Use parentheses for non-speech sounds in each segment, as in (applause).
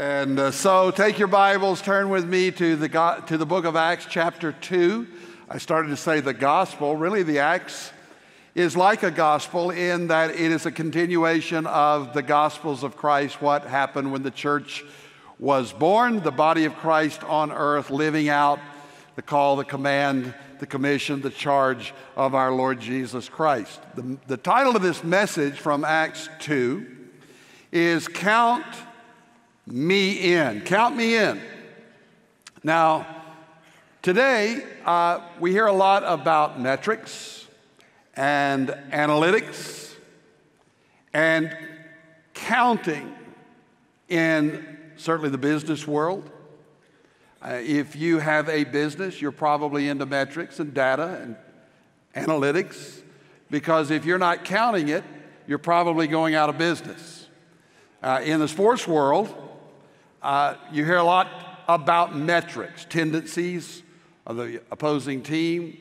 And uh, so take your Bibles, turn with me to the, go- to the book of Acts, chapter 2. I started to say the gospel. Really, the Acts is like a gospel in that it is a continuation of the gospels of Christ, what happened when the church was born, the body of Christ on earth, living out the call, the command, the commission, the charge of our Lord Jesus Christ. The, the title of this message from Acts 2 is Count Me In. Count Me In. Now, today uh, we hear a lot about metrics and analytics and counting in certainly the business world. Uh, if you have a business, you're probably into metrics and data and analytics because if you're not counting it, you're probably going out of business. Uh, in the sports world, uh, you hear a lot about metrics, tendencies of the opposing team,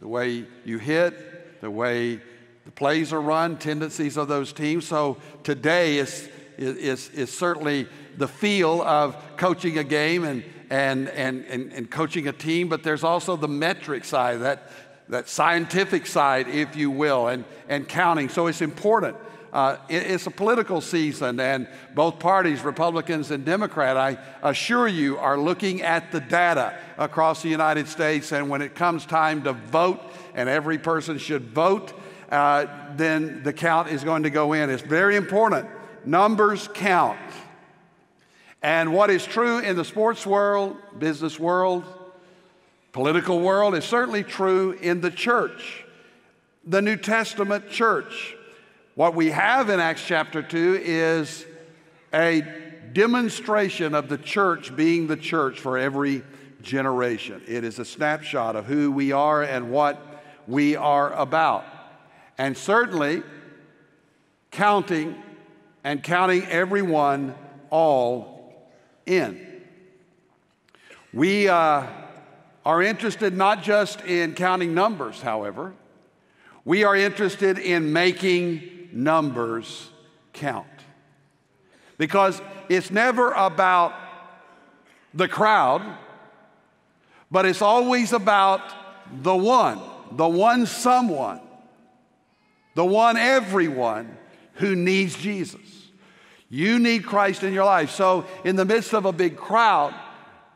the way you hit, the way the plays are run, tendencies of those teams. So today is, is, is certainly the feel of coaching a game and, and, and, and, and coaching a team, but there's also the metric side, that, that scientific side, if you will, and, and counting. So it's important. Uh, it, it's a political season, and both parties, Republicans and Democrat, I assure you, are looking at the data across the United States. And when it comes time to vote, and every person should vote, uh, then the count is going to go in. It's very important. Numbers count. And what is true in the sports world, business world, political world is certainly true in the church, the New Testament church. What we have in Acts chapter 2 is a demonstration of the church being the church for every generation. It is a snapshot of who we are and what we are about. And certainly, counting and counting everyone all in. We uh, are interested not just in counting numbers, however, we are interested in making numbers count. Because it's never about the crowd, but it's always about the one, the one someone, the one everyone who needs Jesus. You need Christ in your life. So, in the midst of a big crowd,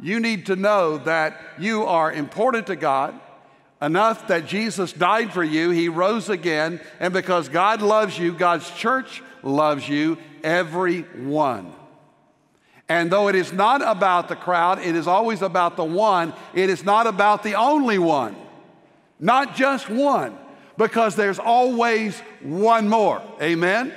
you need to know that you are important to God enough that Jesus died for you, He rose again, and because God loves you, God's church loves you, every one. And though it is not about the crowd, it is always about the one. It is not about the only one, not just one, because there's always one more. Amen?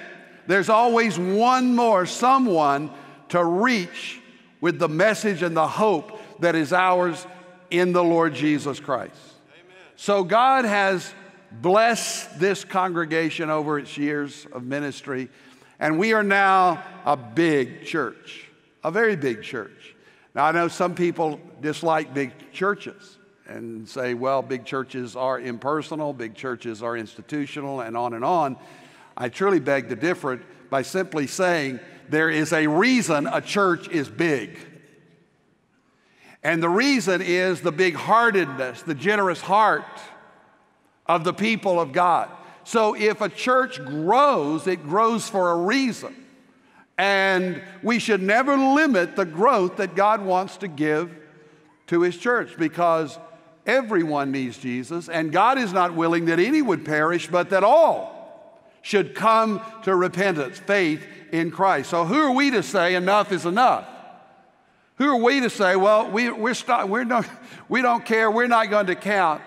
there's always one more someone to reach with the message and the hope that is ours in the Lord Jesus Christ. Amen. So God has blessed this congregation over its years of ministry, and we are now a big church, a very big church. Now, I know some people dislike big churches and say, well, big churches are impersonal, big churches are institutional, and on and on. I truly beg to differ by simply saying there is a reason a church is big. And the reason is the big heartedness, the generous heart of the people of God. So if a church grows, it grows for a reason. And we should never limit the growth that God wants to give to His church because everyone needs Jesus, and God is not willing that any would perish, but that all should come to repentance, faith in Christ. So, who are we to say enough is enough? Who are we to say, well, we, we're st- we're no, (laughs) we don't care, we're not going to count,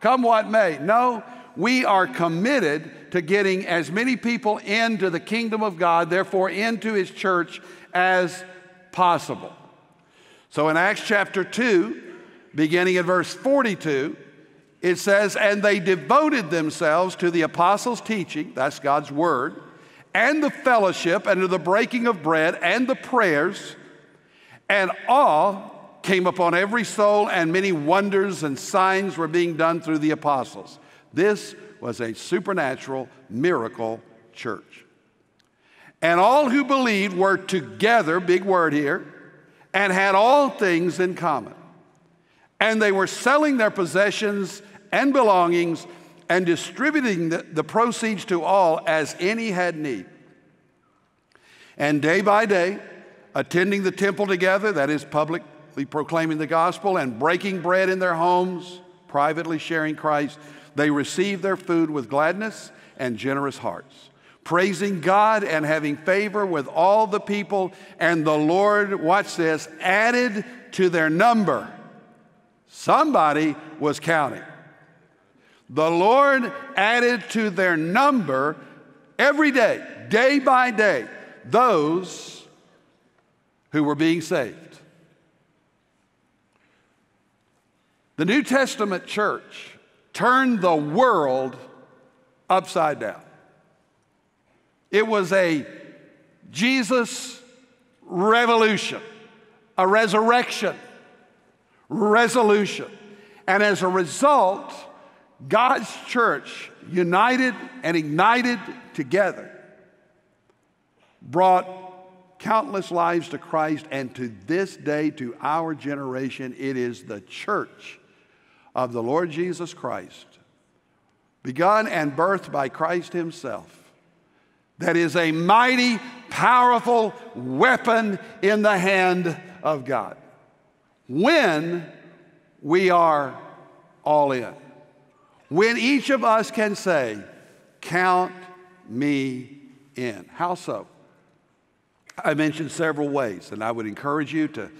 come what may? No, we are committed to getting as many people into the kingdom of God, therefore into his church, as possible. So in Acts chapter 2, beginning at verse 42, it says, and they devoted themselves to the apostles' teaching, that's God's word, and the fellowship, and to the breaking of bread, and the prayers, and awe came upon every soul, and many wonders and signs were being done through the apostles. This was a supernatural miracle church. And all who believed were together, big word here, and had all things in common. And they were selling their possessions and belongings and distributing the, the proceeds to all as any had need. And day by day, attending the temple together, that is, publicly proclaiming the gospel, and breaking bread in their homes, privately sharing Christ, they received their food with gladness and generous hearts, praising God and having favor with all the people. And the Lord, watch this, added to their number. Somebody was counting. The Lord added to their number every day, day by day, those who were being saved. The New Testament church turned the world upside down. It was a Jesus revolution, a resurrection, resolution. And as a result, God's church, united and ignited together, brought countless lives to Christ, and to this day, to our generation, it is the church of the Lord Jesus Christ, begun and birthed by Christ Himself, that is a mighty, powerful weapon in the hand of God. When we are all in. When each of us can say, Count me in. How so? I mentioned several ways, and I would encourage you to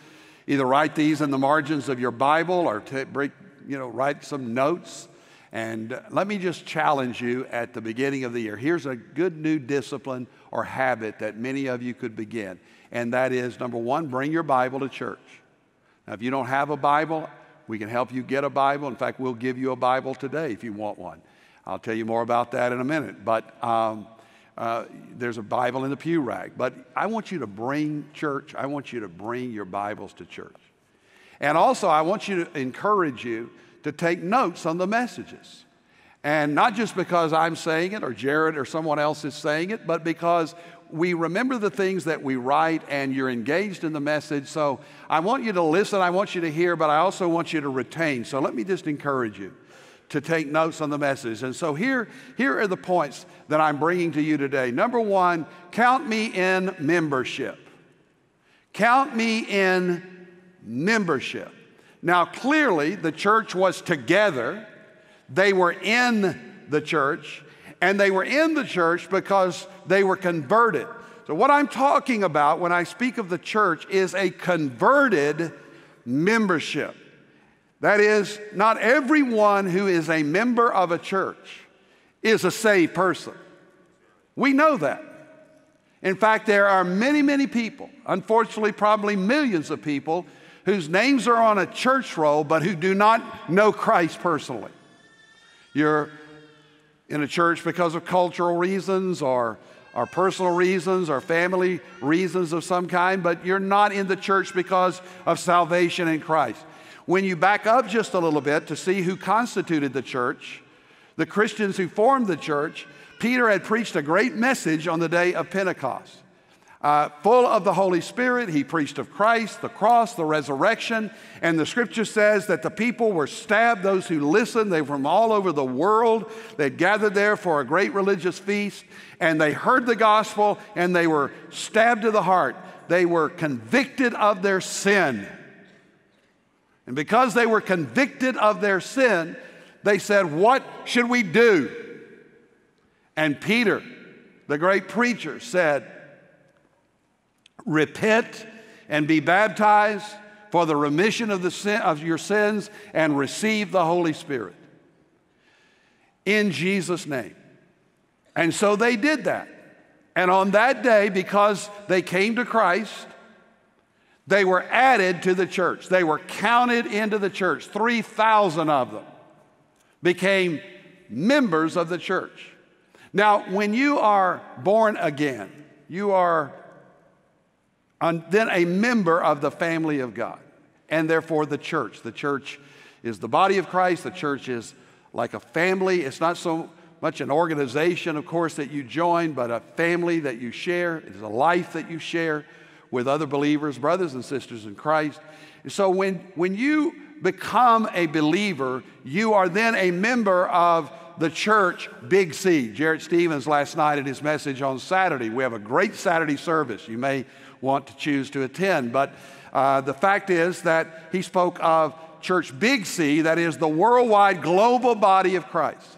either write these in the margins of your Bible or to break, you know, write some notes. And let me just challenge you at the beginning of the year. Here's a good new discipline or habit that many of you could begin, and that is number one, bring your Bible to church. Now, if you don't have a Bible, we can help you get a Bible. In fact, we'll give you a Bible today if you want one. I'll tell you more about that in a minute. But um, uh, there's a Bible in the pew rack. But I want you to bring church, I want you to bring your Bibles to church. And also, I want you to encourage you to take notes on the messages. And not just because I'm saying it or Jarrett or someone else is saying it, but because we remember the things that we write and you're engaged in the message. So I want you to listen, I want you to hear, but I also want you to retain. So let me just encourage you to take notes on the message. And so here, here are the points that I'm bringing to you today. Number one, count me in membership. Count me in membership. Now, clearly, the church was together, they were in the church, and they were in the church because they were converted. So, what I'm talking about when I speak of the church is a converted membership. That is, not everyone who is a member of a church is a saved person. We know that. In fact, there are many, many people, unfortunately, probably millions of people, whose names are on a church roll but who do not know Christ personally. You're in a church because of cultural reasons or, or personal reasons or family reasons of some kind, but you're not in the church because of salvation in Christ. When you back up just a little bit to see who constituted the church, the Christians who formed the church, Peter had preached a great message on the day of Pentecost. Uh, full of the Holy Spirit, he preached of Christ, the cross, the resurrection. And the scripture says that the people were stabbed, those who listened. They were from all over the world. They gathered there for a great religious feast, and they heard the gospel and they were stabbed to the heart. They were convicted of their sin. And because they were convicted of their sin, they said, What should we do? And Peter, the great preacher, said, repent and be baptized for the remission of, the sin, of your sins and receive the Holy Spirit in Jesus' name. And so they did that. And on that day, because they came to Christ, they were added to the church. They were counted into the church. 3,000 of them became members of the church. Now, when you are born again, you are and then a member of the family of God, and therefore the church. The church is the body of Christ, the church is like a family. It's not so much an organization, of course, that you join, but a family that you share. It is a life that you share with other believers, brothers and sisters in Christ. And so when, when you become a believer, you are then a member of the church, Big C. Jarrett Stevens last night in his message on Saturday. We have a great Saturday service. You may want to choose to attend, but uh, the fact is that he spoke of church Big C, that is the worldwide global body of Christ.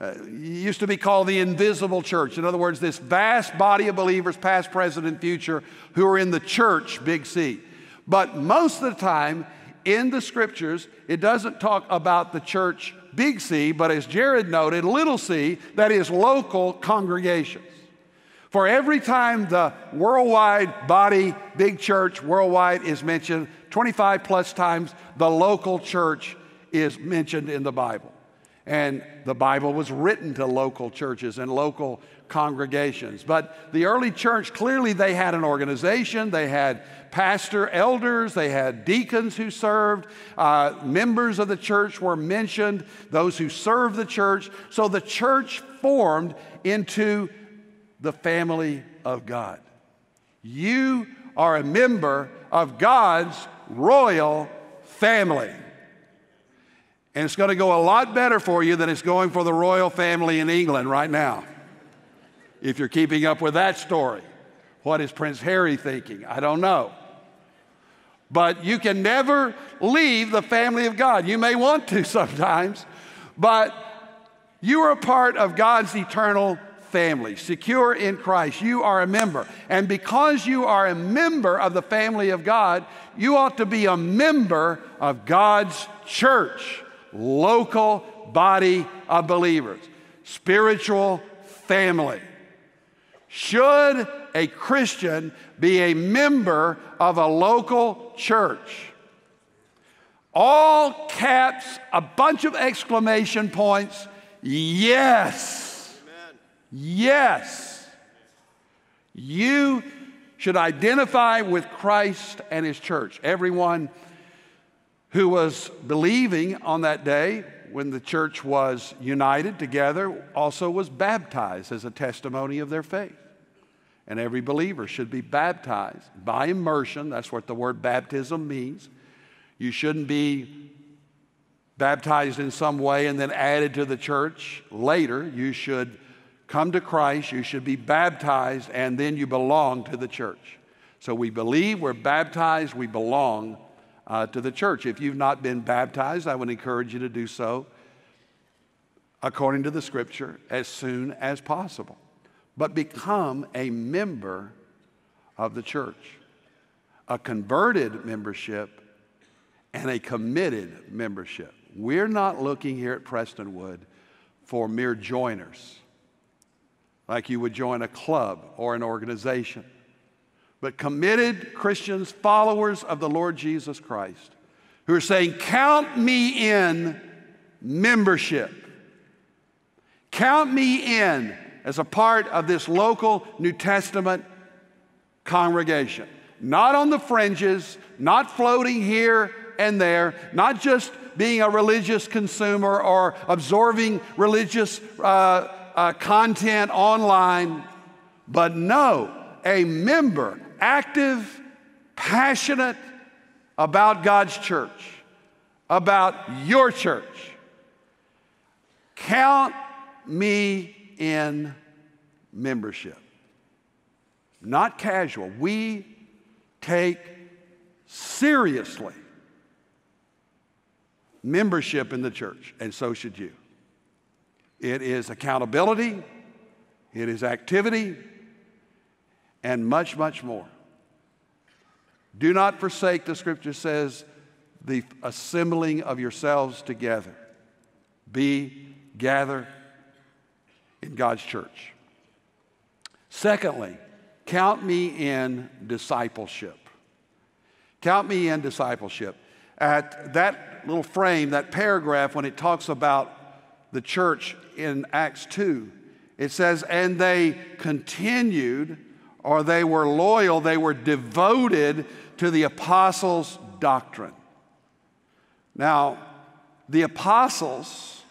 Uh, used to be called the invisible church. In other words, this vast body of believers, past, present, and future, who are in the church, Big C. But most of the time in the scriptures, it doesn't talk about the church, Big C, but as Jarrett noted, little c, that is local congregations. For every time the worldwide body, big church, worldwide is mentioned, 25 plus times the local church is mentioned in the Bible. And the Bible was written to local churches and local congregations. But the early church, clearly, they had an organization, they had pastor elders, they had deacons who served, uh, members of the church were mentioned, those who served the church. So the church formed into the family of God. You are a member of God's royal family. And it's going to go a lot better for you than it's going for the royal family in England right now. If you're keeping up with that story. What is Prince Harry thinking? I don't know. But you can never leave the family of God. You may want to (laughs) sometimes, but you are a part of God's eternal family, secure in Christ. You are a member. And because you are a member of the family of God, you ought to be a member of God's church, local body of believers, spiritual family. Should a Christian be a member of a local church? All caps, a bunch of exclamation points. Yes. Yes. You should identify with Christ and His church. Everyone who was believing on that day when the church was united together also was baptized as a testimony of their faith. And every believer should be baptized by immersion. That's what the word baptism means. You shouldn't be baptized in some way and then added to the church later. You should come to Christ, you should be baptized, and then you belong to the church. So we believe, we're baptized, we belong uh, to the church. If you've not been baptized, I would encourage you to do so according to the scripture as soon as possible but become a member of the church. A converted membership and a committed membership. We're not looking here at Prestonwood for mere joiners, like you would join a club or an organization, but committed Christians, followers of the Lord Jesus Christ, who are saying, Count me in membership. Count me in as a part of this local New Testament congregation. Not on the fringes, not floating here and there, not just being a religious consumer or absorbing religious uh, uh, content online, but no, a member, active, passionate about God's church, about your church. Count me in membership. Not casual. We take seriously membership in the church, and so should you. It is accountability, it is activity, and much, much more. Do not forsake, the scripture says, the assembling of yourselves together. Be, gather, in God's church. Secondly, count me in discipleship. Count me in discipleship. At that little frame, that paragraph, when it talks about the church in Acts 2, it says, and they continued, or they were loyal, they were devoted to the apostles' doctrine. Now, the apostles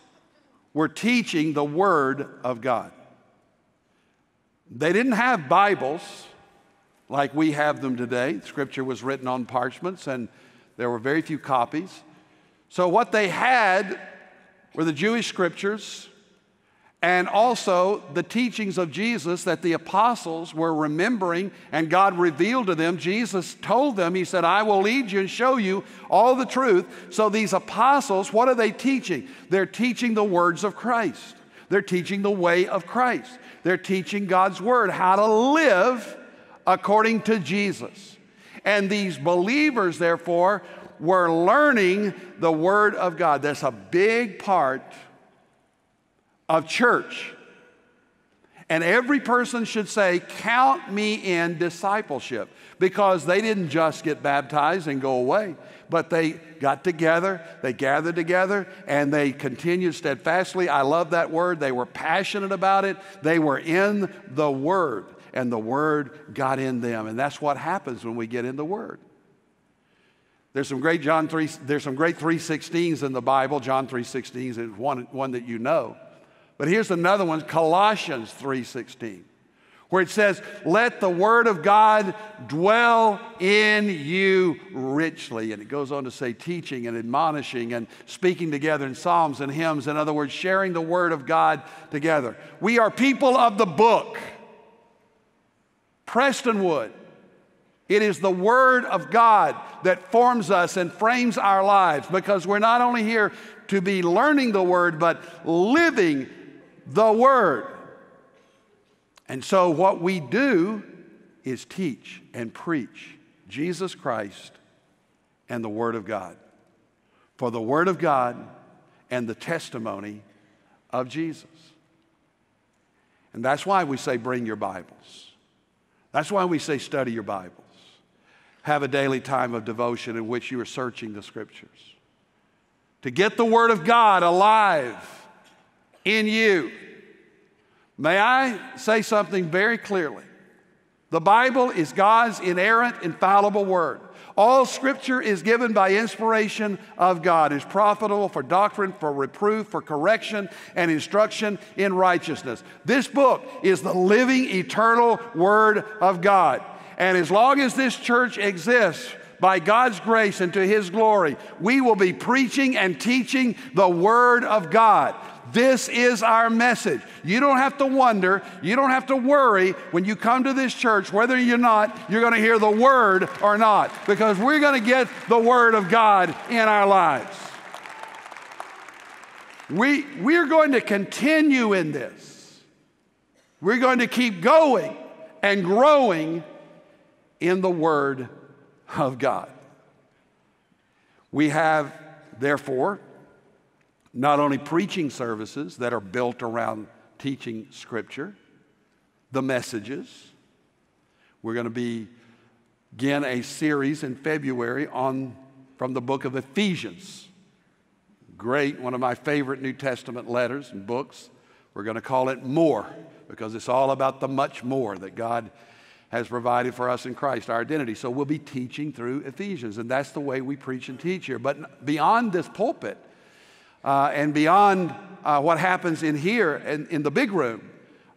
were teaching the Word of God. They didn't have Bibles like we have them today. Scripture was written on parchments and there were very few copies. So, what they had were the Jewish scriptures and also the teachings of Jesus that the apostles were remembering and God revealed to them. Jesus told them, He said, I will lead you and show you all the truth. So, these apostles, what are they teaching? They're teaching the words of Christ, they're teaching the way of Christ, they're teaching God's word, how to live according to Jesus. And these believers, therefore, were learning the Word of God. That's a big part of church. And every person should say, Count me in discipleship, because they didn't just get baptized and go away, but they got together, they gathered together, and they continued steadfastly. I love that word. They were passionate about it, they were in the Word, and the Word got in them. And that's what happens when we get in the Word. There's some great John 3, there's some great 316s in the Bible. John 316 is one, one that you know. But here's another one, Colossians 3:16, where it says, "Let the word of God dwell in you richly." And it goes on to say teaching and admonishing and speaking together in psalms and hymns, in other words, sharing the word of God together. We are people of the book. Prestonwood it is the Word of God that forms us and frames our lives because we're not only here to be learning the Word, but living the Word. And so, what we do is teach and preach Jesus Christ and the Word of God. For the Word of God and the testimony of Jesus. And that's why we say, bring your Bibles. That's why we say, study your Bible have a daily time of devotion in which you are searching the scriptures. To get the Word of God alive in you. May I say something very clearly? The Bible is God's inerrant, infallible Word. All scripture is given by inspiration of God, is profitable for doctrine, for reproof, for correction, and instruction in righteousness. This book is the living, eternal Word of God. And as long as this church exists, by God's grace and to His glory, we will be preaching and teaching the Word of God. This is our message. You don't have to wonder, you don't have to worry when you come to this church whether you're not, you're going to hear the Word or not, because we're going to get the Word of God in our lives. We, we're going to continue in this. We're going to keep going and growing in the Word of God. We have, therefore, not only preaching services that are built around teaching Scripture, the messages. We're going to be begin a series in February on from the book of Ephesians. Great, one of my favorite New Testament letters and books. We're going to call it More because it's all about the much more that God has provided for us in Christ, our identity. So we'll be teaching through Ephesians, and that's the way we preach and teach here. But beyond this pulpit uh, and beyond uh, what happens in here and in the big room,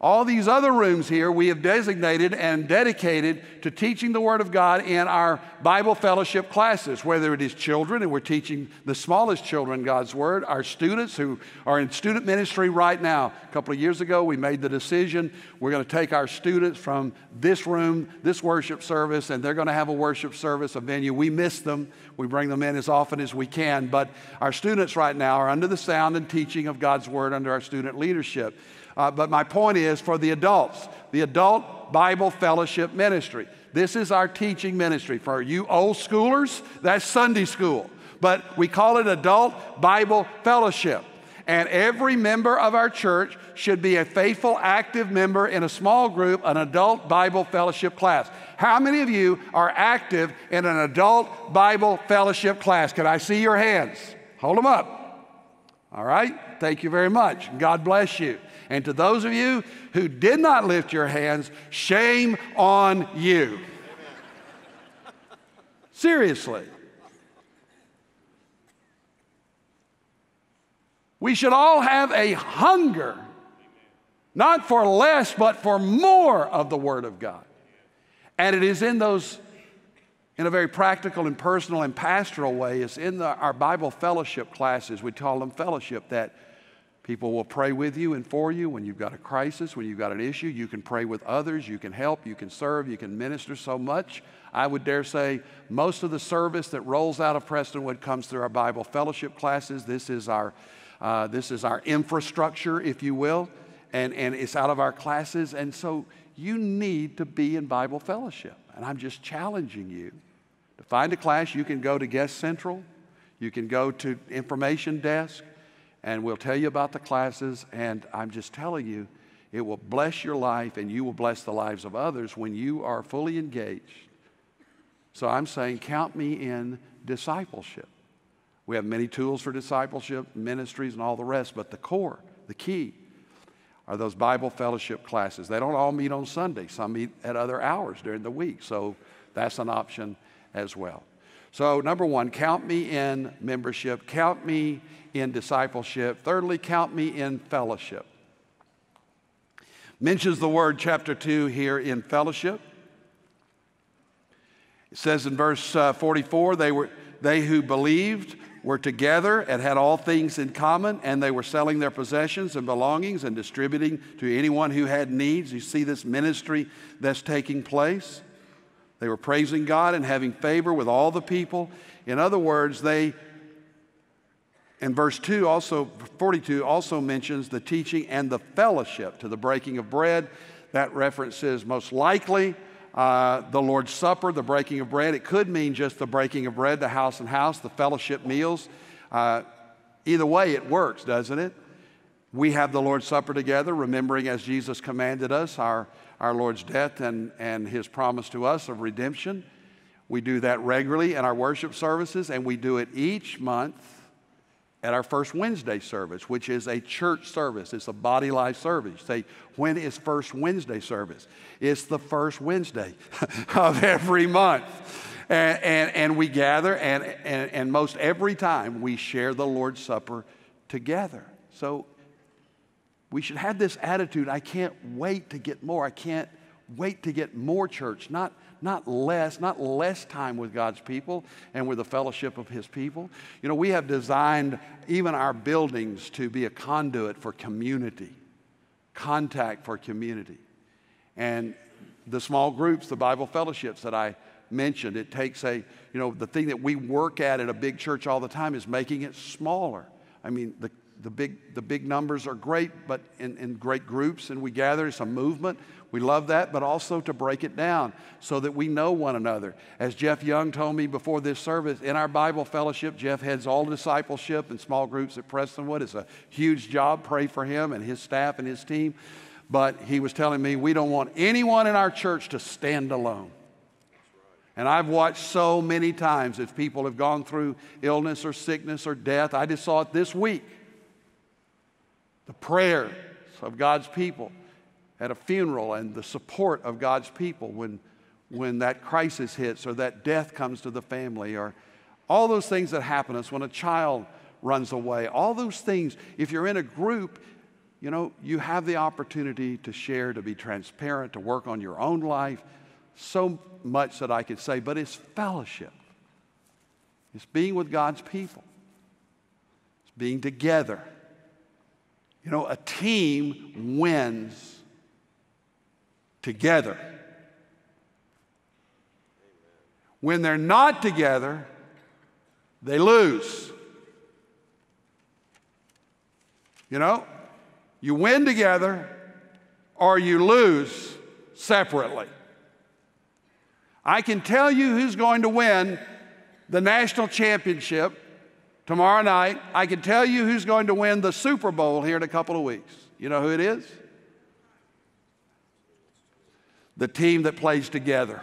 all these other rooms here we have designated and dedicated to teaching the Word of God in our Bible fellowship classes, whether it is children, and we're teaching the smallest children God's Word, our students who are in student ministry right now. A couple of years ago, we made the decision we're going to take our students from this room, this worship service, and they're going to have a worship service, a venue. We miss them. We bring them in as often as we can, but our students right now are under the sound and teaching of God's Word under our student leadership. Uh, but my point is for the adults, the Adult Bible Fellowship Ministry. This is our teaching ministry. For you old schoolers, that's Sunday school. But we call it Adult Bible Fellowship. And every member of our church should be a faithful, active member in a small group, an adult Bible fellowship class. How many of you are active in an adult Bible fellowship class? Can I see your hands? Hold them up. All right? Thank you very much. God bless you. And to those of you who did not lift your hands, shame on you. Seriously. We should all have a hunger, not for less, but for more of the Word of God. And it is in those, in a very practical and personal and pastoral way, it's in the, our Bible fellowship classes, we call them fellowship, that people will pray with you and for you when you've got a crisis, when you've got an issue. You can pray with others, you can help, you can serve, you can minister so much. I would dare say most of the service that rolls out of Prestonwood comes through our Bible fellowship classes. This is our, uh, this is our infrastructure, if you will, and, and it's out of our classes. And so you need to be in Bible fellowship. And I'm just challenging you to find a class. You can go to Guest Central, you can go to information desk, and we'll tell you about the classes. And I'm just telling you, it will bless your life and you will bless the lives of others when you are fully engaged. So I'm saying, count me in discipleship. We have many tools for discipleship, ministries, and all the rest, but the core, the key, are those Bible fellowship classes. They don't all meet on Sunday, some meet at other hours during the week. So that's an option as well. So, number one, count me in membership, count me in discipleship. Thirdly, count me in fellowship. Mentions the word chapter 2 here in fellowship. It says in verse uh, 44 they, were, they who believed were together and had all things in common, and they were selling their possessions and belongings and distributing to anyone who had needs. You see this ministry that's taking place. They were praising God and having favor with all the people. In other words, they, in verse 2, also 42, also mentions the teaching and the fellowship to the breaking of bread. That reference is most likely uh, the Lord's Supper, the breaking of bread. It could mean just the breaking of bread, the house and house, the fellowship meals. Uh, either way, it works, doesn't it? We have the Lord's Supper together, remembering as Jesus commanded us our, our Lord's death and, and his promise to us of redemption. We do that regularly in our worship services, and we do it each month at our first Wednesday service, which is a church service. It's a body life service. say, when is first Wednesday service? It's the first Wednesday (laughs) of every month. And, and, and we gather, and, and, and most every time we share the Lord's Supper together. So we should have this attitude I can't wait to get more. I can't wait to get more church, not not less, not less time with God's people and with the fellowship of His people. You know, we have designed even our buildings to be a conduit for community, contact for community. And the small groups, the Bible fellowships that I mentioned, it takes a, you know, the thing that we work at at a big church all the time is making it smaller. I mean, the the big, the big numbers are great, but in, in great groups, and we gather, it's a movement. We love that, but also to break it down so that we know one another. As Jeff Young told me before this service, in our Bible fellowship, Jeff heads all discipleship and small groups at Prestonwood. It's a huge job. Pray for him and his staff and his team. But he was telling me we don't want anyone in our church to stand alone. And I've watched so many times if people have gone through illness or sickness or death. I just saw it this week. The prayers of God's people at a funeral and the support of God's people when, when that crisis hits or that death comes to the family or all those things that happen us when a child runs away. All those things, if you're in a group, you know, you have the opportunity to share, to be transparent, to work on your own life. So much that I could say, but it's fellowship. It's being with God's people. It's being together. You know, a team wins together. When they're not together, they lose. You know, you win together or you lose separately. I can tell you who's going to win the national championship tomorrow night. I can tell you who's going to win the Super Bowl here in a couple of weeks. You know who it is? the team that plays together.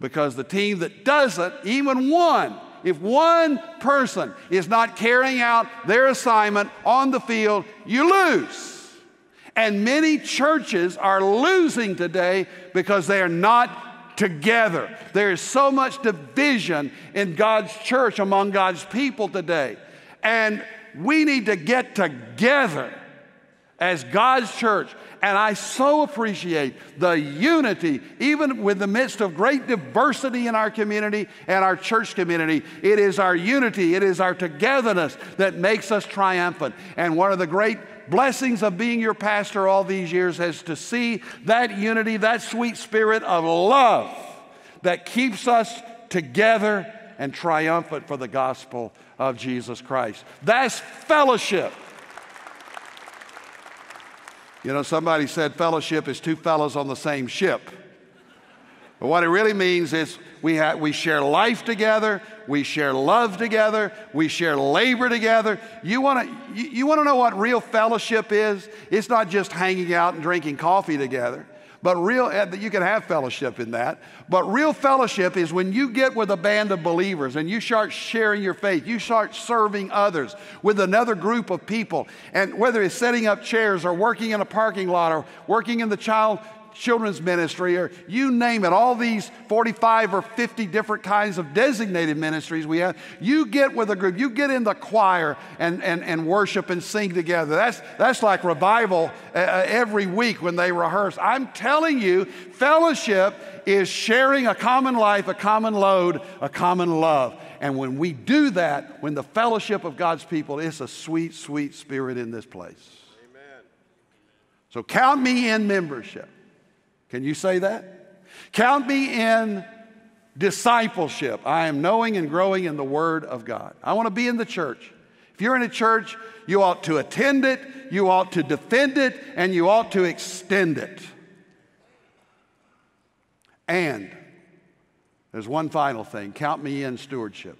Because the team that doesn't, even one, if one person is not carrying out their assignment on the field, you lose. And many churches are losing today because they are not together. There is so much division in God's church among God's people today. And we need to get together as God's church. And I so appreciate the unity, even with the midst of great diversity in our community and our church community. It is our unity, it is our togetherness that makes us triumphant. And one of the great blessings of being your pastor all these years is to see that unity, that sweet spirit of love that keeps us together and triumphant for the gospel of Jesus Christ. That's fellowship. You know, somebody said fellowship is two fellows on the same ship. But what it really means is we, have, we share life together, we share love together, we share labor together. You want to you, you want to know what real fellowship is? It's not just hanging out and drinking coffee together. But real, that you can have fellowship in that. But real fellowship is when you get with a band of believers and you start sharing your faith, you start serving others with another group of people. And whether it's setting up chairs or working in a parking lot or working in the child children's ministry, or you name it, all these 45 or 50 different kinds of designated ministries we have, you get with a group, you get in the choir and, and, and worship and sing together. That's, that's like revival uh, uh every week when they rehearse. I'm telling you, fellowship is sharing a common life, a common load, a common love. And when we do that, when the fellowship of God's people, it's a sweet, sweet spirit in this place. Amen. So count me in membership. Can you say that? Count me in discipleship. I am knowing and growing in the Word of God. I want to be in the church. If you're in a church, you ought to attend it, you ought to defend it, and you ought to extend it. And there's one final thing count me in stewardship.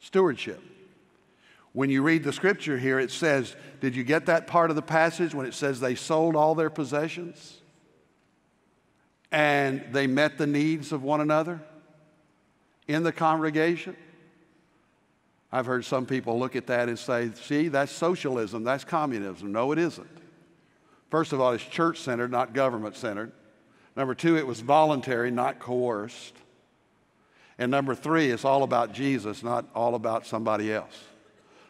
Stewardship. When you read the scripture here, it says, Did you get that part of the passage when it says they sold all their possessions? And they met the needs of one another in the congregation. I've heard some people look at that and say, see, that's socialism, that's communism. No, it isn't. First of all, it's church centered, not government centered. Number two, it was voluntary, not coerced. And number three, it's all about Jesus, not all about somebody else.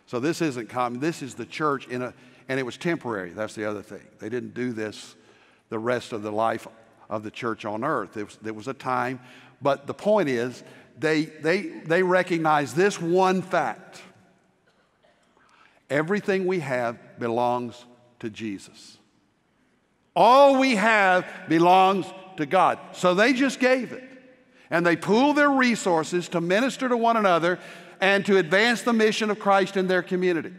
So this isn't common. This is the church in a, and it was temporary. That's the other thing. They didn't do this the rest of the life of the church on earth. It was, there was a time, but the point is, they, they, they recognize this one fact everything we have belongs to Jesus. All we have belongs to God. So they just gave it. And they pooled their resources to minister to one another and to advance the mission of Christ in their community.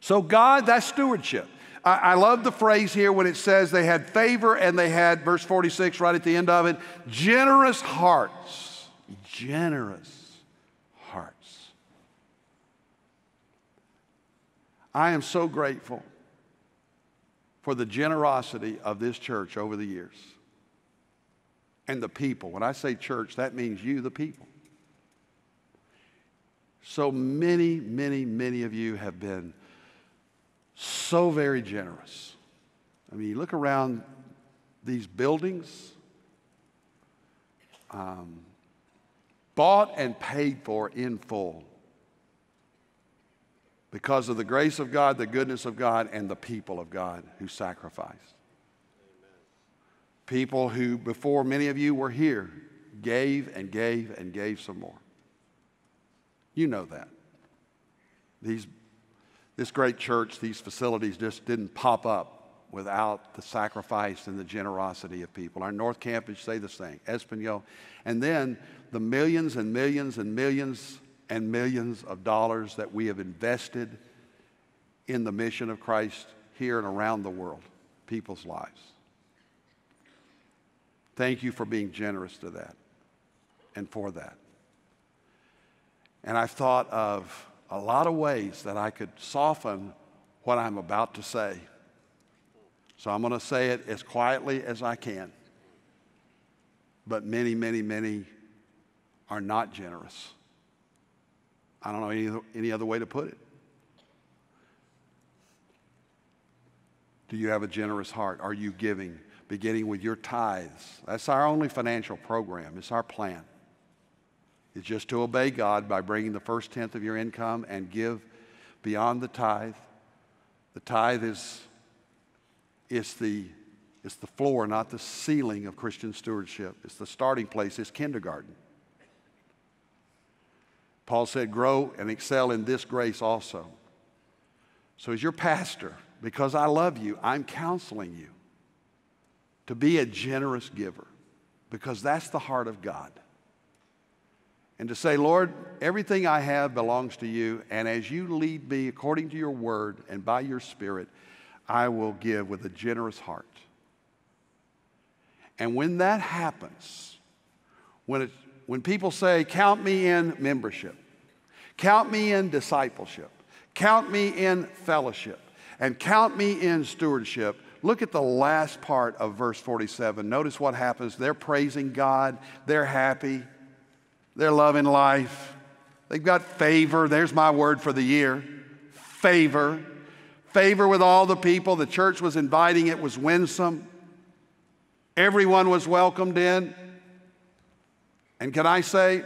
So, God, that's stewardship. I, I love the phrase here when it says they had favor and they had, verse 46 right at the end of it, generous hearts. Generous hearts. I am so grateful for the generosity of this church over the years and the people. When I say church, that means you, the people. So many, many, many of you have been so very generous. I mean, you look around these buildings, um, bought and paid for in full because of the grace of God, the goodness of God, and the people of God who sacrificed. People who, before many of you were here, gave and gave and gave some more. You know that. These this great church, these facilities just didn't pop up without the sacrifice and the generosity of people. Our North Campus say the same, Espanol. And then the millions and millions and millions and millions of dollars that we have invested in the mission of Christ here and around the world, people's lives. Thank you for being generous to that and for that. And I've thought of a lot of ways that I could soften what I'm about to say. So I'm going to say it as quietly as I can. But many, many, many are not generous. I don't know any, any other way to put it. Do you have a generous heart? Are you giving, beginning with your tithes? That's our only financial program, it's our plan. Is just to obey God by bringing the first tenth of your income and give beyond the tithe. The tithe is it's the, it's the floor, not the ceiling of Christian stewardship. It's the starting place, it's kindergarten. Paul said, Grow and excel in this grace also. So, as your pastor, because I love you, I'm counseling you to be a generous giver because that's the heart of God. And to say, Lord, everything I have belongs to you, and as you lead me according to your word and by your spirit, I will give with a generous heart. And when that happens, when, it, when people say, Count me in membership, count me in discipleship, count me in fellowship, and count me in stewardship, look at the last part of verse 47. Notice what happens. They're praising God, they're happy, they're loving life, they've got favor. There's my word for the year favor favor with all the people. The church was inviting, it was winsome. Everyone was welcomed in. And can I say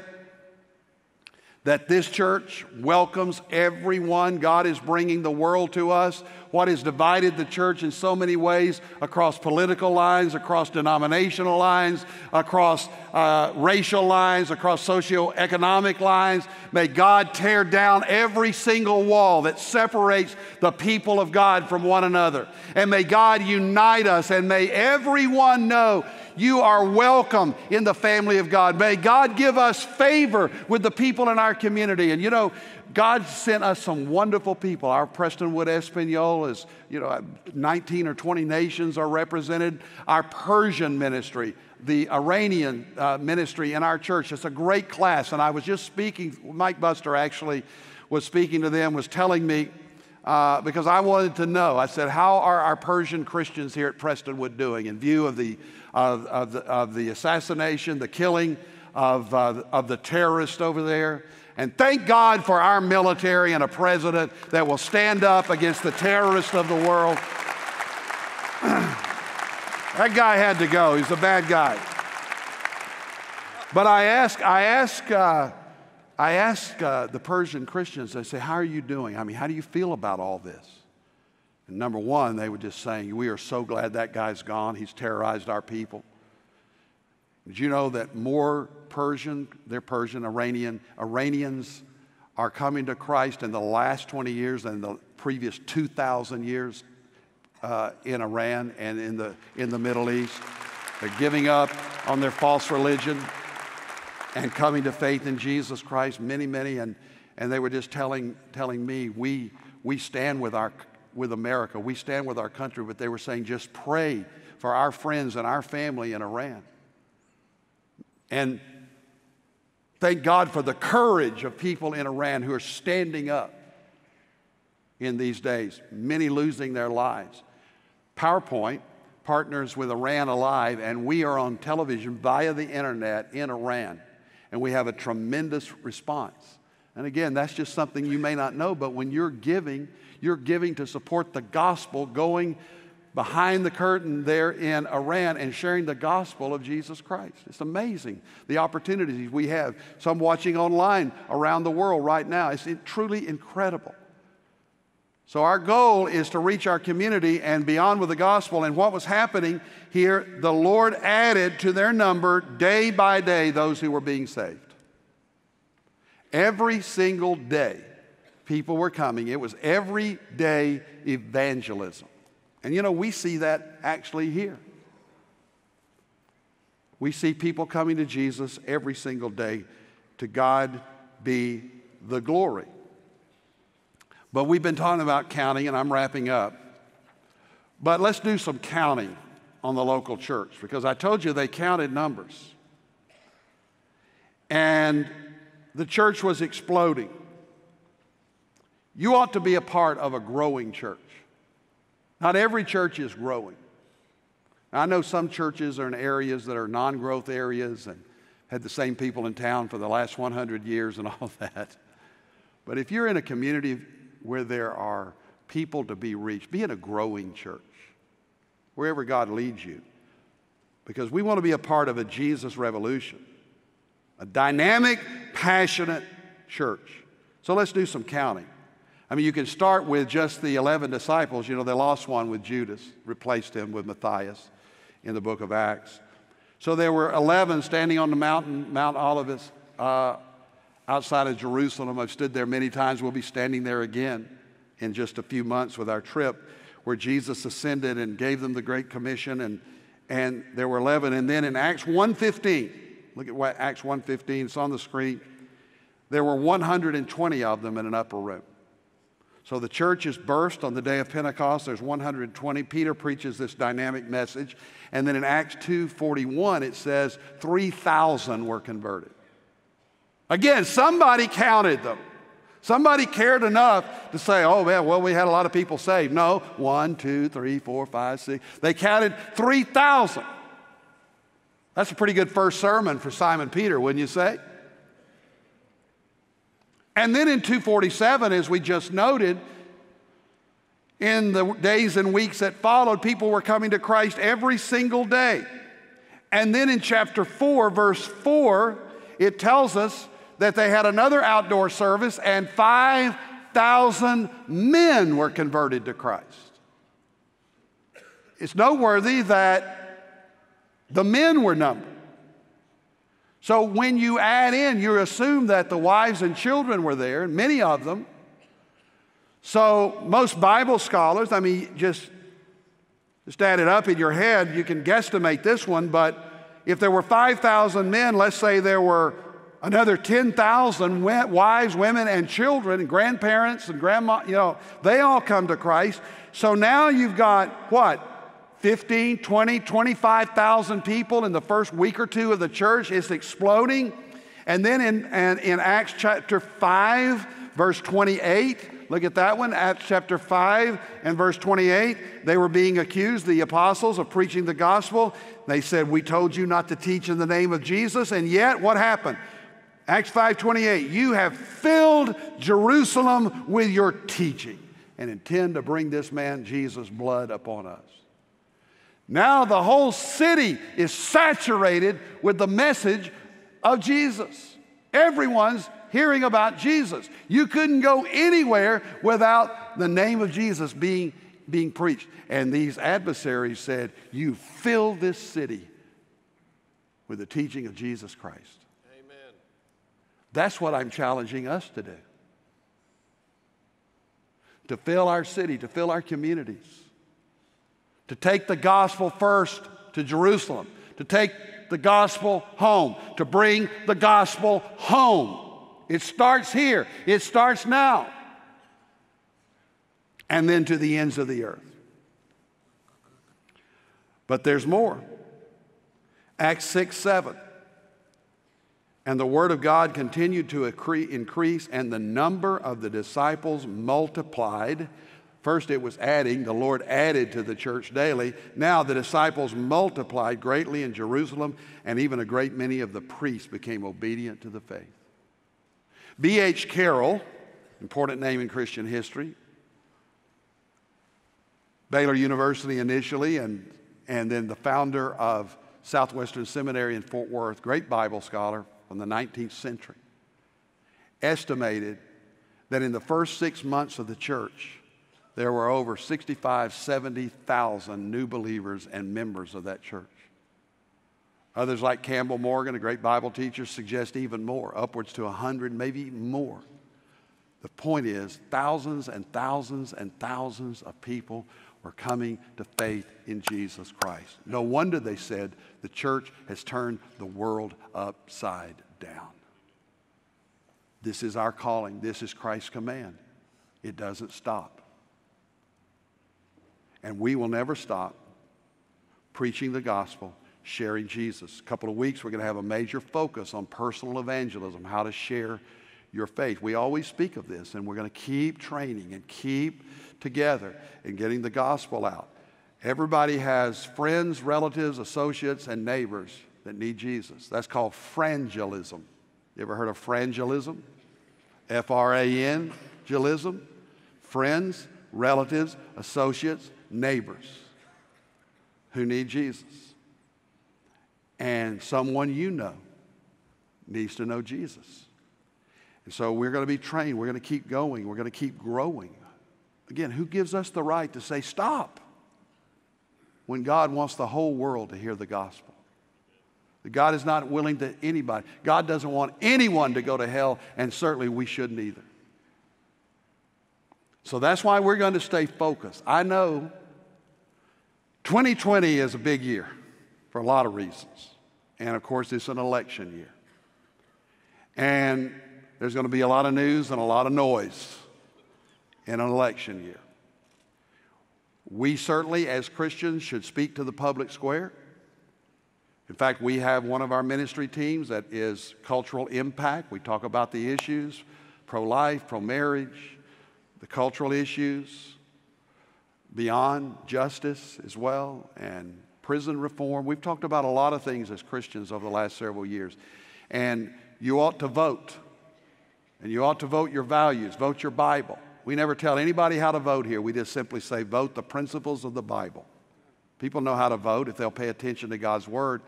that this church welcomes everyone? God is bringing the world to us what has divided the church in so many ways across political lines, across denominational lines, across uh, racial lines, across socioeconomic lines. May God tear down every single wall that separates the people of God from one another. And may God unite us and may everyone know you are welcome in the family of God. May God give us favor with the people in our community. And you know, God sent us some wonderful people. Our Prestonwood Espanol is, you know, 19 or 20 nations are represented. Our Persian ministry, the Iranian uh, ministry in our church, it's a great class. And I was just speaking, Mike Buster actually was speaking to them, was telling me, uh, because I wanted to know. I said, How are our Persian Christians here at Prestonwood doing in view of the, uh, of the, of the assassination, the killing of, uh, of the terrorist over there? And thank God for our military and a president that will stand up against the terrorists of the world. (clears throat) that guy had to go. He's a bad guy. But I ask, I ask, uh, I ask uh, the Persian Christians, I say, How are you doing? I mean, how do you feel about all this? And number one, they were just saying, We are so glad that guy's gone. He's terrorized our people. Did you know that more Persian, they're Persian, Iranian, Iranians are coming to Christ in the last 20 years than the previous 2,000 years uh, in Iran and in the, in the Middle East? They're giving up on their false religion and coming to faith in Jesus Christ, many, many. And, and they were just telling, telling me, we, we stand with, our, with America, we stand with our country, but they were saying, just pray for our friends and our family in Iran. And thank God for the courage of people in Iran who are standing up in these days, many losing their lives. PowerPoint partners with Iran Alive, and we are on television via the internet in Iran, and we have a tremendous response. And again, that's just something you may not know, but when you're giving, you're giving to support the gospel going behind the curtain there in Iran and sharing the gospel of Jesus Christ. It's amazing the opportunities we have. Some watching online around the world right now. It's truly incredible. So, our goal is to reach our community and beyond with the gospel. And what was happening here, the Lord added to their number day by day those who were being saved. Every single day, people were coming. It was everyday evangelism. And you know, we see that actually here. We see people coming to Jesus every single day. To God be the glory. But we've been talking about counting, and I'm wrapping up. But let's do some counting on the local church because I told you they counted numbers. And the church was exploding. You ought to be a part of a growing church. Not every church is growing. I know some churches are in areas that are non growth areas and had the same people in town for the last 100 years and all (laughs) that. But if you're in a community where there are people to be reached, be in a growing church, wherever God leads you, because we want to be a part of a Jesus revolution, a dynamic, passionate church. So let's do some counting. I mean, you can start with just the 11 disciples. You know, they lost one with Judas, replaced him with Matthias in the book of Acts. So there were 11 standing on the mountain, Mount Olivet, uh, outside of Jerusalem. I've stood there many times. We'll be standing there again in just a few months with our trip, where Jesus ascended and gave them the Great Commission. And, and there were 11. And then in Acts 1.15, look at what Acts 1.15, it's on the screen. There were 120 of them in an upper room. So the church is burst on the day of Pentecost. There's 120. Peter preaches this dynamic message. And then in Acts 2:41 it says 3,000 were converted. Again, somebody counted them. Somebody cared enough to say, oh, man, well, we had a lot of people saved. No, one, two, three, four, five, six. They counted 3,000. That's a pretty good first sermon for Simon Peter, wouldn't you say? And then in 247, as we just noted, in the days and weeks that followed, people were coming to Christ every single day. And then in chapter 4, verse 4, it tells us that they had another outdoor service and 5,000 men were converted to Christ. It's noteworthy that the men were numbered. So when you add in, you assume that the wives and children were there, and many of them. So most Bible scholars, I mean, just, just add it up in your head, you can guesstimate this one, but if there were 5,000 men, let's say there were another 10,000 wives, women, and children, and grandparents and grandma, you know, they all come to Christ. So now you've got what? 15, 20, 25,000 people in the first week or two of the church. It's exploding. And then in, in, in Acts chapter 5, verse 28, look at that one, Acts chapter 5 and verse 28, they were being accused, the apostles, of preaching the gospel. They said, We told you not to teach in the name of Jesus. And yet, what happened? Acts 5:28, you have filled Jerusalem with your teaching and intend to bring this man Jesus' blood upon us. Now the whole city is saturated with the message of Jesus. Everyone's hearing about Jesus. You couldn't go anywhere without the name of Jesus being, being preached. And these adversaries said, You fill this city with the teaching of Jesus Christ. Amen. That's what I'm challenging us to do. To fill our city, to fill our communities to take the gospel first to Jerusalem, to take the gospel home, to bring the gospel home. It starts here, it starts now, and then to the ends of the earth. But there's more. Acts 6 7. And the word of God continued to increase, and the number of the disciples multiplied First, it was adding. The Lord added to the church daily. Now, the disciples multiplied greatly in Jerusalem, and even a great many of the priests became obedient to the faith. B.H. Carroll, important name in Christian history, Baylor University initially, and, and then the founder of Southwestern Seminary in Fort Worth, great Bible scholar from the 19th century, estimated that in the first six months of the church, there were over 65, 70,000 new believers and members of that church. Others, like Campbell Morgan, a great Bible teacher, suggest even more, upwards to 100, maybe even more. The point is, thousands and thousands and thousands of people were coming to faith in Jesus Christ. No wonder they said the church has turned the world upside down. This is our calling, this is Christ's command. It doesn't stop. And we will never stop preaching the gospel, sharing Jesus. A couple of weeks, we're going to have a major focus on personal evangelism, how to share your faith. We always speak of this, and we're going to keep training and keep together and getting the gospel out. Everybody has friends, relatives, associates, and neighbors that need Jesus. That's called frangelism. You ever heard of frangelism? F R A N, gelism. Friends, relatives, associates, neighbors who need Jesus. And someone you know needs to know Jesus. And so we're going to be trained. We're going to keep going. We're going to keep growing. Again, who gives us the right to say, stop? When God wants the whole world to hear the gospel. God is not willing to anybody. God doesn't want anyone to go to hell, and certainly we shouldn't either. So that's why we're going to stay focused. I know 2020 is a big year for a lot of reasons. And of course, it's an election year. And there's going to be a lot of news and a lot of noise in an election year. We certainly, as Christians, should speak to the public square. In fact, we have one of our ministry teams that is cultural impact. We talk about the issues pro life, pro marriage, the cultural issues, beyond justice as well, and prison reform. We've talked about a lot of things as Christians over the last several years. And you ought to vote. And you ought to vote your values, vote your Bible. We never tell anybody how to vote here. We just simply say, vote the principles of the Bible. People know how to vote if they'll pay attention to God's Word.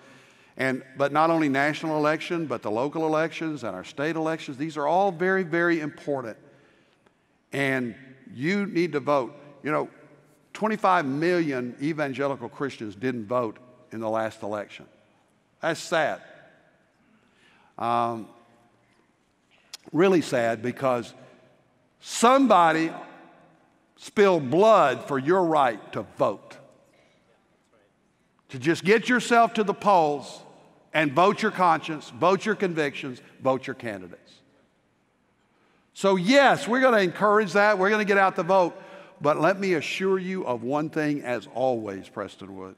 And, but not only national election, but the local elections and our state elections, these are all very, very important. And you need to vote. You know, 25 million evangelical Christians didn't vote in the last election. That's sad. Um, really sad because somebody spilled blood for your right to vote. To just get yourself to the polls and vote your conscience, vote your convictions, vote your candidates. So, yes, we're going to encourage that. We're going to get out the vote. But let me assure you of one thing, as always, Prestonwood.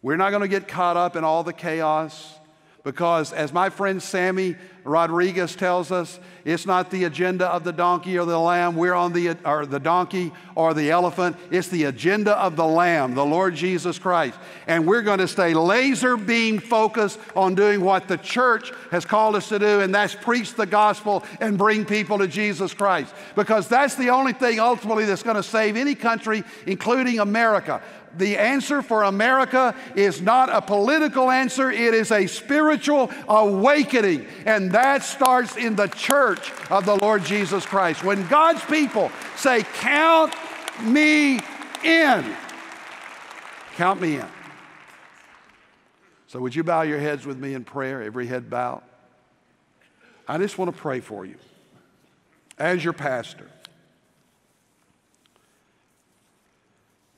We're not going to get caught up in all the chaos. Because, as my friend Sammy Rodriguez tells us, it's not the agenda of the donkey or the lamb. We're on the, or the donkey or the elephant. It's the agenda of the lamb, the Lord Jesus Christ. And we're going to stay laser beam focused on doing what the church has called us to do, and that's preach the gospel and bring people to Jesus Christ. Because that's the only thing ultimately that's going to save any country, including America the answer for America is not a political answer, it is a spiritual awakening. And that starts in the church of the Lord Jesus Christ. When God's people say, Count me in, count me in. So, would you bow your heads with me in prayer? Every head bowed. I just want to pray for you as your pastor.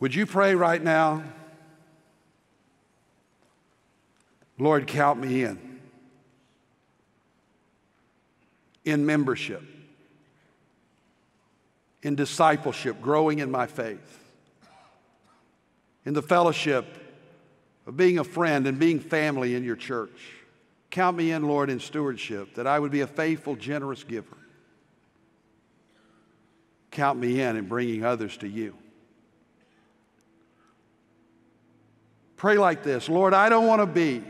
Would you pray right now? Lord, count me in. In membership, in discipleship, growing in my faith, in the fellowship of being a friend and being family in your church. Count me in, Lord, in stewardship, that I would be a faithful, generous giver. Count me in in bringing others to you. Pray like this Lord, I don't want to be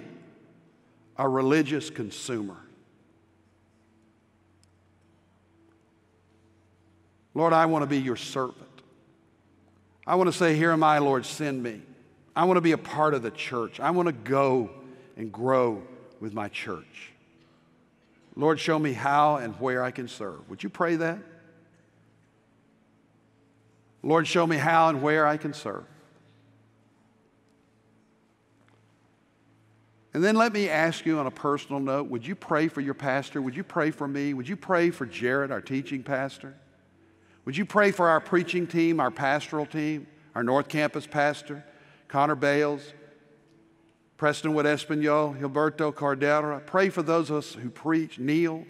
a religious consumer. Lord, I want to be your servant. I want to say, Here am I, Lord, send me. I want to be a part of the church. I want to go and grow with my church. Lord, show me how and where I can serve. Would you pray that? Lord, show me how and where I can serve. And then let me ask you on a personal note would you pray for your pastor? Would you pray for me? Would you pray for Jarrett, our teaching pastor? Would you pray for our preaching team, our pastoral team, our North Campus pastor, Connor Bales, Prestonwood Espanol, Gilberto Cardera? Pray for those of us who preach, Neil,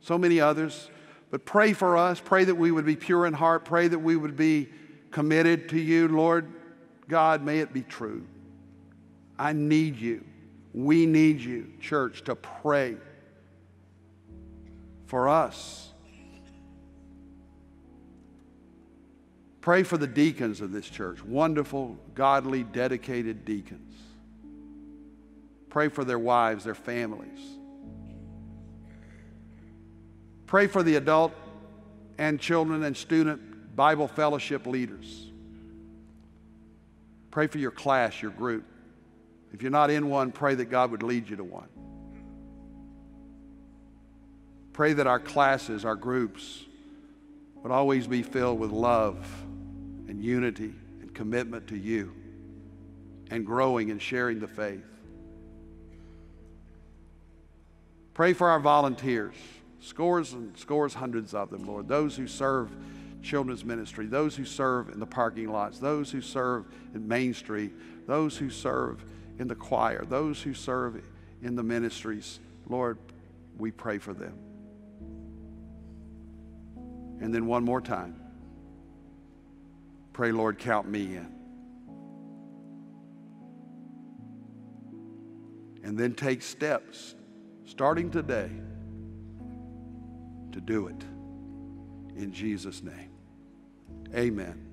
so many others. But pray for us. Pray that we would be pure in heart. Pray that we would be committed to you, Lord God. May it be true. I need you. We need you, church, to pray for us. Pray for the deacons of this church, wonderful, godly, dedicated deacons. Pray for their wives, their families. Pray for the adult and children and student Bible fellowship leaders. Pray for your class, your group. If you're not in one, pray that God would lead you to one. Pray that our classes, our groups, would always be filled with love and unity and commitment to you and growing and sharing the faith. Pray for our volunteers, scores and scores, hundreds of them, Lord, those who serve children's ministry, those who serve in the parking lots, those who serve in Main Street, those who serve in the choir, those who serve in the ministries. Lord, we pray for them. And then one more time. Pray, Lord, count me in. And then take steps, starting today, to do it. In Jesus' name. Amen.